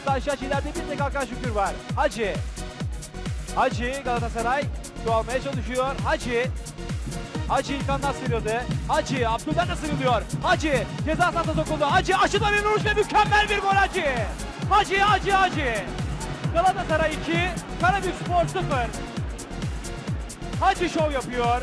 Hatta Şaş ileride bir tek Hakan Şükür var. Hacı. Hacı Galatasaray şu almaya çalışıyor. Hacı. Hacı İlkan'dan sıyrıldı. Hacı Abdül'den de sıyrılıyor. Hacı ceza sahasına sokuldu. Hacı aşıdan bir vuruş ve mükemmel bir gol Hacı. Hacı Hacı Hacı. Galatasaray 2, Karabük Spor 0. Hacı şov yapıyor.